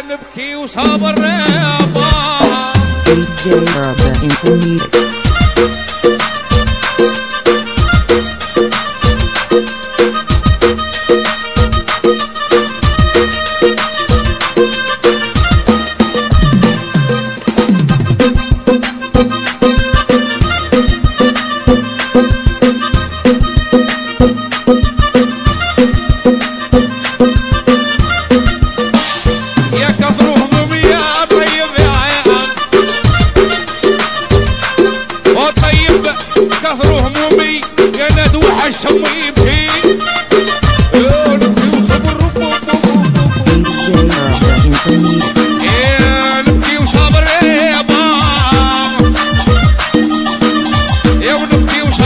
نبكي وصابر يابا 띄우셔